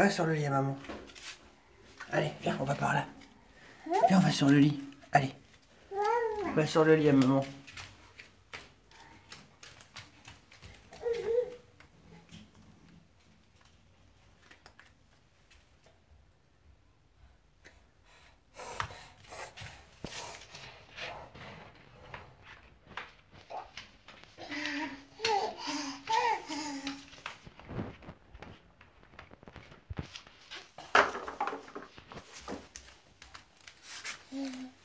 Va sur le lit à maman. Allez, viens, on va par là. Viens, on va sur le lit. Allez. Va sur le lit à maman. 嗯。